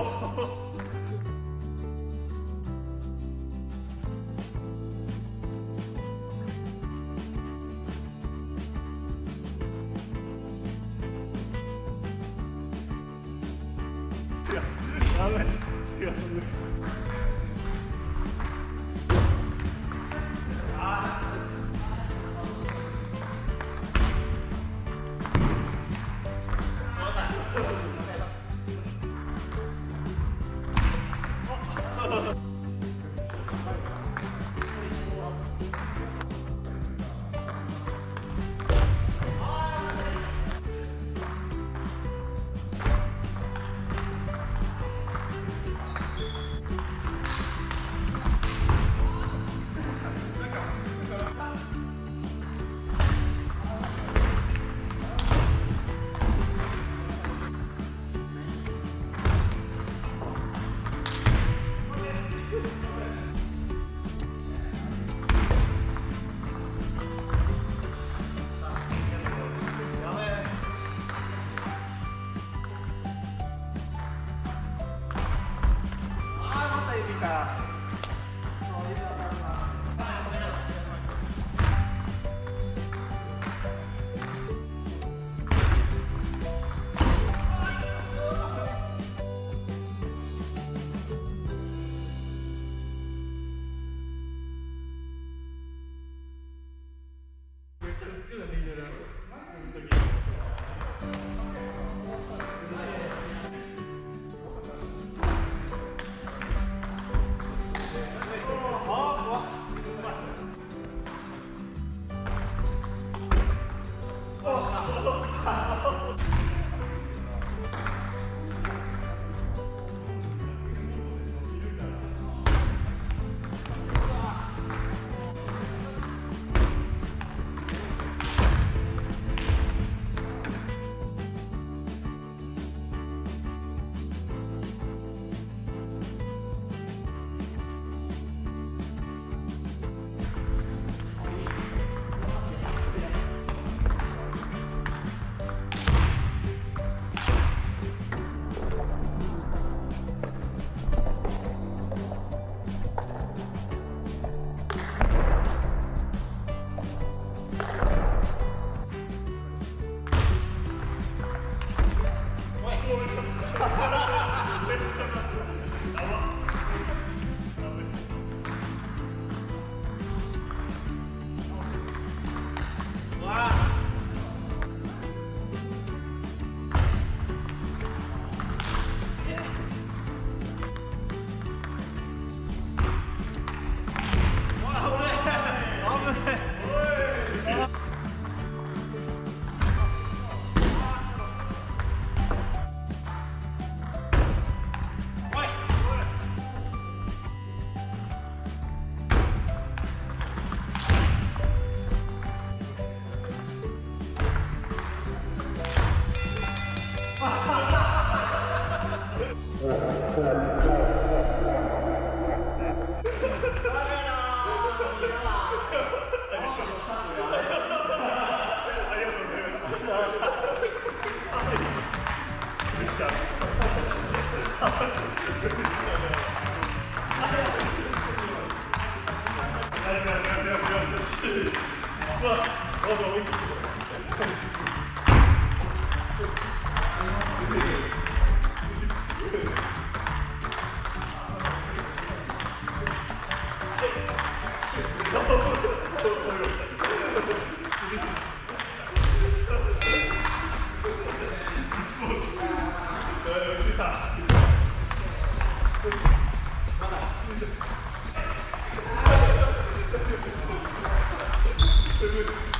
아, Amen.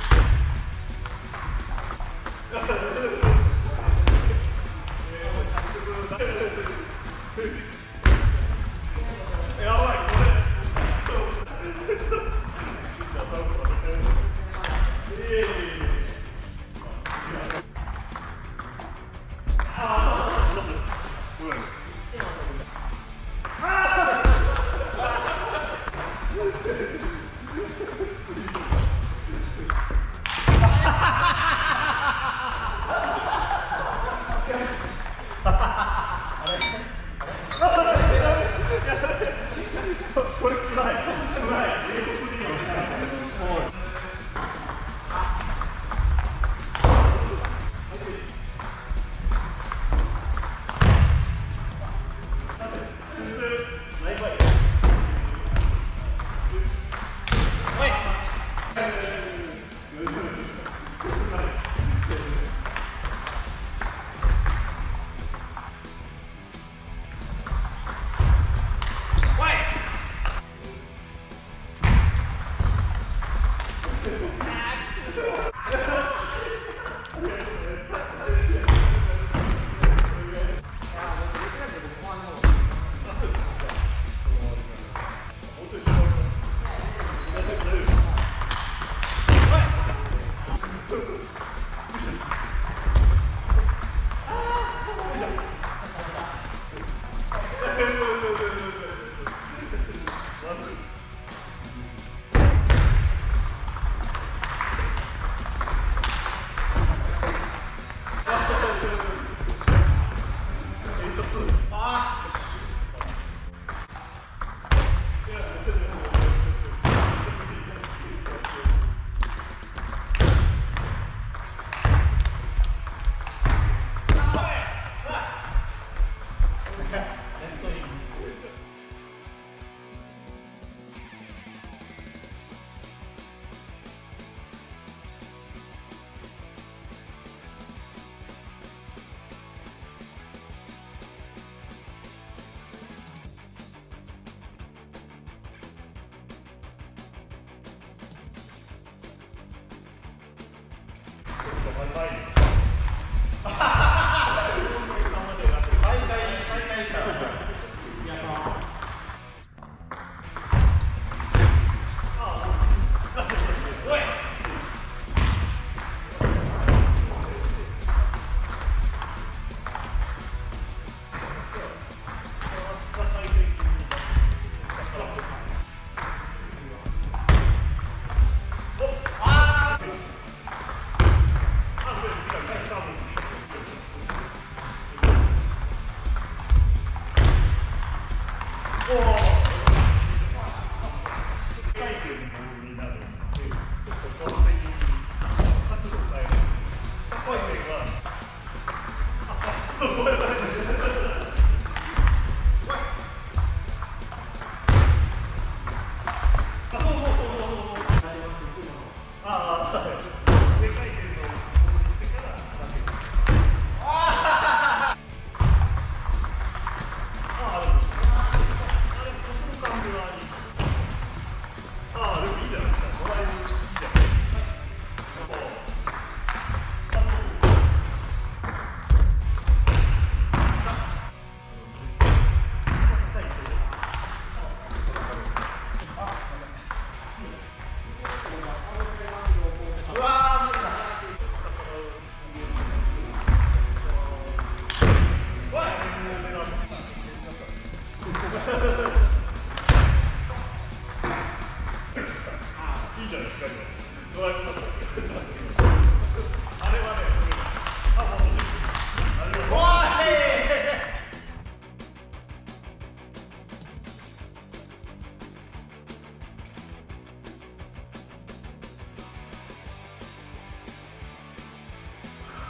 あ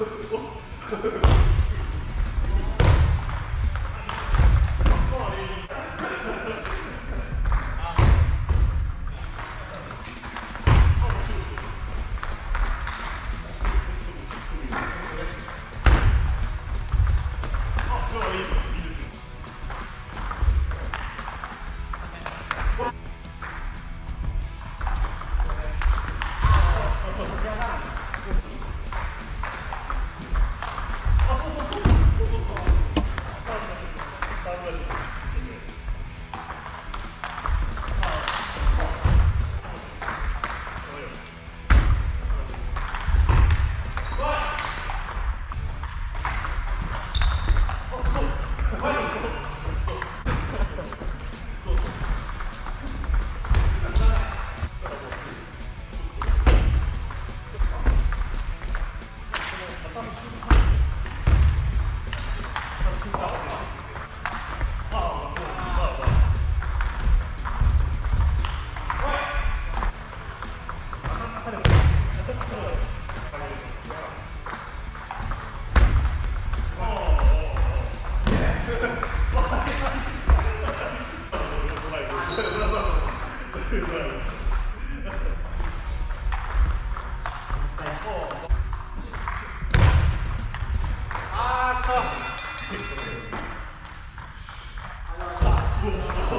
ハハハハ。